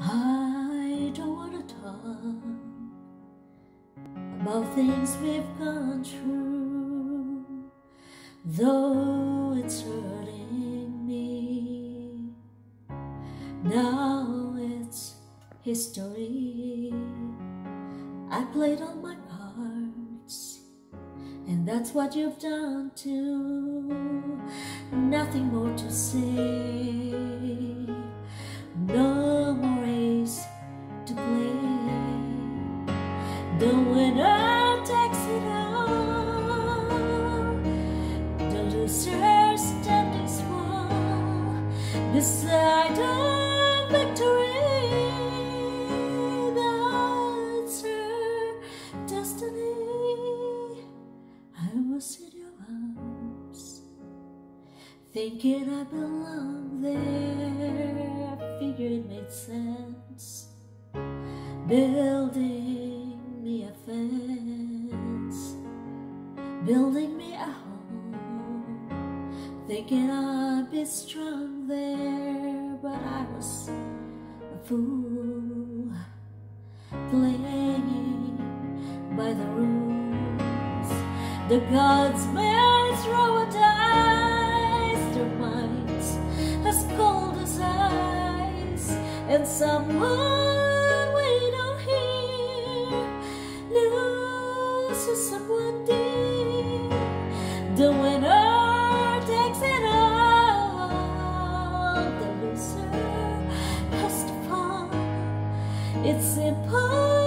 I don't want to talk about things we've gone through, though it's hurting me. Now it's history. I played all my cards, and that's what you've done too. Nothing more to say. The winner takes it all. The loser standing small beside the victory. That's her destiny. I was in your arms, thinking I belong there. I figured it made sense, building building me a home, thinking I'd be strong there, but I was a fool. Playing by the rules. The gods may throw a dice, their minds as cold as ice, and someone we don't hear. Loses someone dear. The winner takes it all, the loser has to fall. It's impossible.